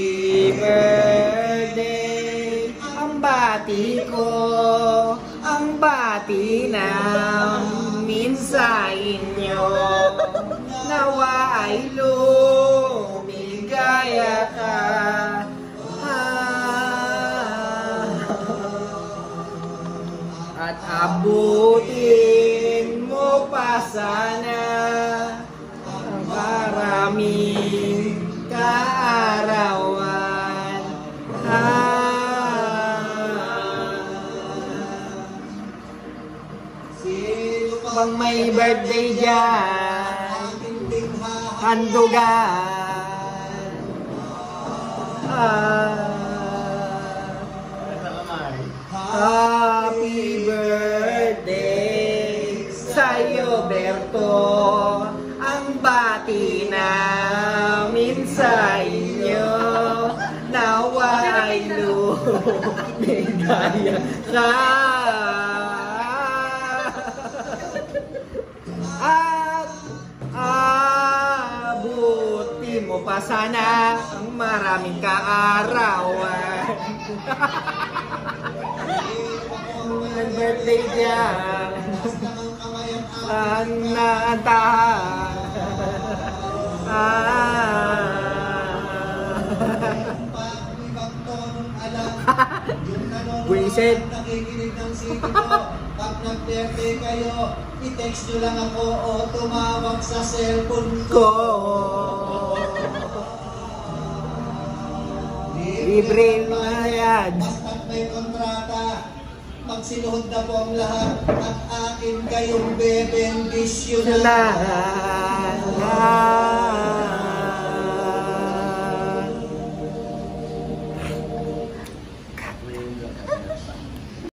Happy birthday. Ang bati ko Ang bati namin sa inyo. Nawa ay lumigaya ka Ah. At abutin mo pa sana. Ang maraming kaarawan Sino bang may birthday dyan? Handugan ah. Happy birthday sa'yo, Berto. Ang bati namin sa inyo. Nawa ay lumigaya ka. Mo pa sana ang maraming kaarawan. Ang birthday niya ang naantahan ah. Buisit. Pag nag-birthday kayo, i-text nyo lang ako o tumawag sa cellphone ko Libre mga yan Basta't may kontrata, magsinuhod na po ang lahat at akin kayong bebendisyon